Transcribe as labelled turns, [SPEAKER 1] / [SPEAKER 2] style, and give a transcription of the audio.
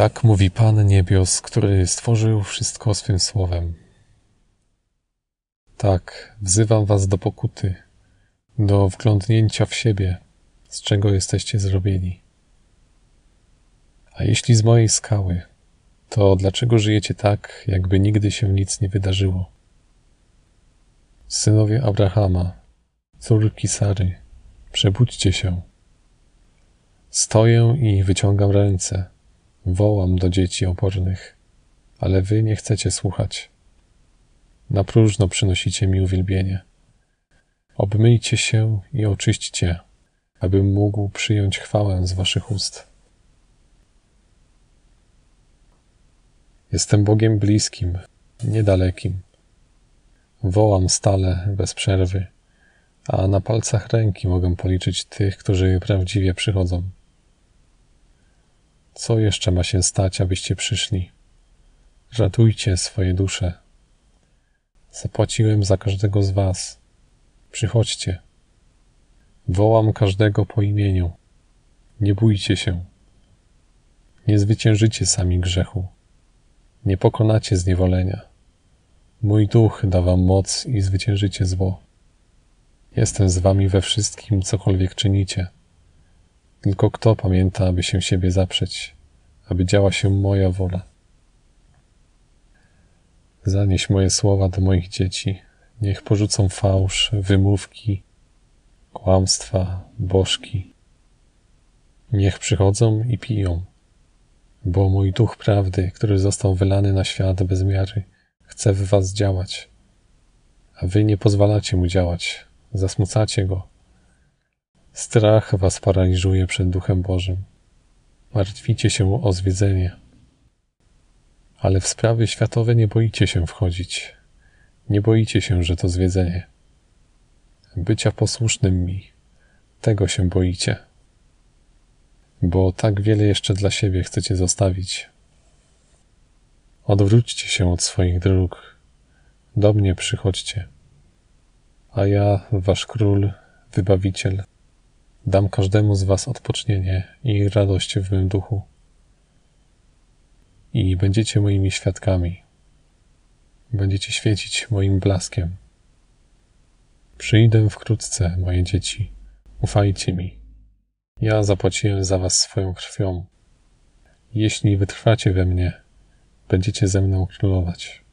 [SPEAKER 1] Tak mówi Pan Niebios, który stworzył wszystko swym słowem. Tak, wzywam was do pokuty, do wglądnięcia w siebie, z czego jesteście zrobieni. A jeśli z mojej skały, to dlaczego żyjecie tak, jakby nigdy się nic nie wydarzyło? Synowie Abrahama, córki Sary, przebudźcie się. Stoję i wyciągam ręce, wołam do dzieci opornych, ale wy nie chcecie słuchać. Na próżno przynosicie mi uwielbienie. Obmyjcie się i oczyśćcie, abym mógł przyjąć chwałę z waszych ust. Jestem Bogiem bliskim, niedalekim. Wołam stale, bez przerwy, a na palcach ręki mogę policzyć tych, którzy prawdziwie przychodzą. Co jeszcze ma się stać, abyście przyszli? Ratujcie swoje dusze. Zapłaciłem za każdego z was. Przychodźcie. Wołam każdego po imieniu. Nie bójcie się. Nie zwyciężycie sami grzechu. Nie pokonacie zniewolenia. Mój duch da wam moc i zwyciężycie zło. Jestem z wami we wszystkim, cokolwiek czynicie. Tylko kto pamięta, aby się siebie zaprzeć, aby działa się moja wola. Zanieś moje słowa do moich dzieci, niech porzucą fałsz, wymówki, kłamstwa, bożki. Niech przychodzą i piją, bo mój duch prawdy, który został wylany na świat bez miary, chce w was działać, a wy nie pozwalacie mu działać, zasmucacie go. Strach was paraliżuje przed Duchem Bożym. Martwicie się o zwiedzenie. Ale w sprawy światowe nie boicie się wchodzić. Nie boicie się, że to zwiedzenie. Bycia posłusznym mi, tego się boicie. Bo tak wiele jeszcze dla siebie chcecie zostawić. Odwróćcie się od swoich dróg. Do mnie przychodźcie. A ja, wasz król, wybawiciel, dam każdemu z was odpocznienie i radość w mym duchu. I będziecie moimi świadkami. Będziecie świecić moim blaskiem. Przyjdę wkrótce, moje dzieci. Ufajcie mi. Ja zapłaciłem za was swoją krwią. Jeśli wytrwacie we mnie, będziecie ze mną królować.